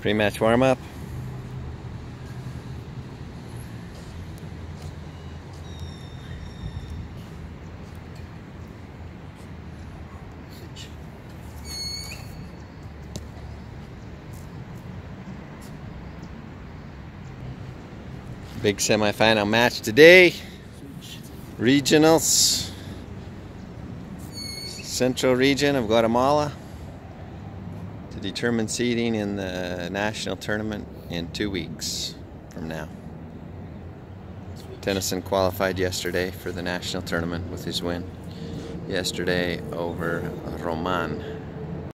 Pre-match warm-up. Big semi-final match today. Regionals. Central region of Guatemala to determine seeding in the national tournament in two weeks from now. Tennyson qualified yesterday for the national tournament with his win yesterday over Roman.